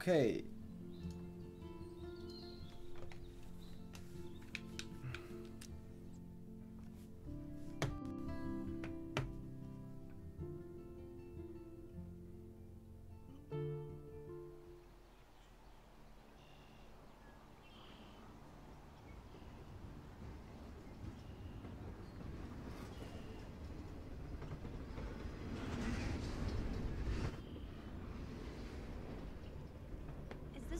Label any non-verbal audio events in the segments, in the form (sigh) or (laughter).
Okay.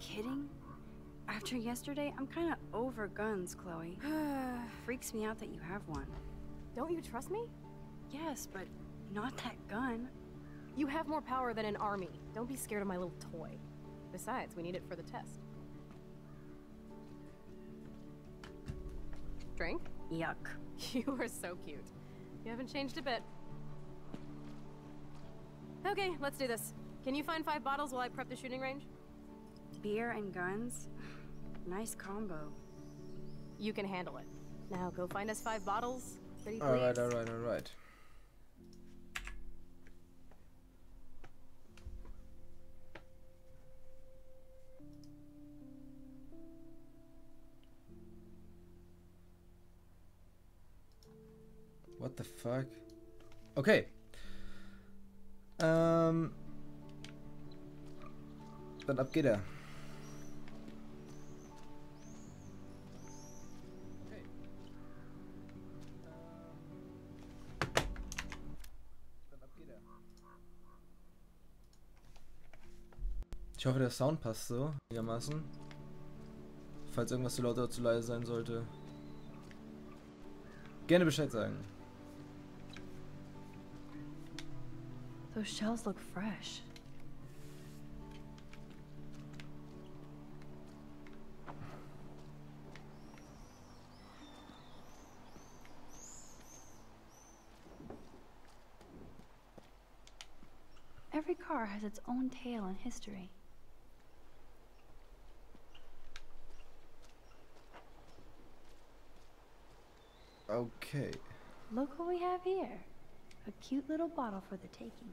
Kidding? After yesterday, I'm kind of over guns, Chloe. (sighs) Freaks me out that you have one. Don't you trust me? Yes, but not that gun. You have more power than an army. Don't be scared of my little toy. Besides, we need it for the test. Drink? Yuck. (laughs) You are so cute. You haven't changed a bit. Okay, let's do this. Can you find five bottles while I prep the shooting range? Beer and guns? Nice combo. You can handle it. Now go find us five bottles. Pretty please. Alright, alright, alright. What the fuck? Okay. Um. Dann ab geht er. Ich hoffe, der Sound passt so einigermaßen. Falls irgendwas zu laut oder zu leise sein sollte. Gerne Bescheid sagen. Those shells look fresh. Every car has its own tale and history. Okay. Look what we have here. A cute little bottle for the taking.